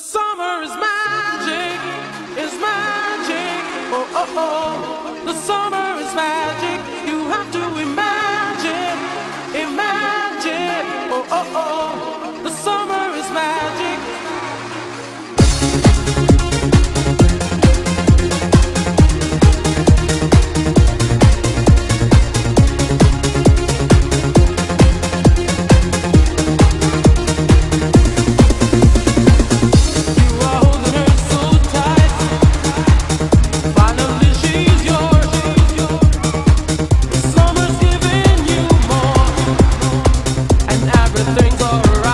summer is magic, is magic. Oh, oh, oh. The summer is magic. You have to imagine, imagine. Oh, oh, oh. alright.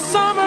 summer.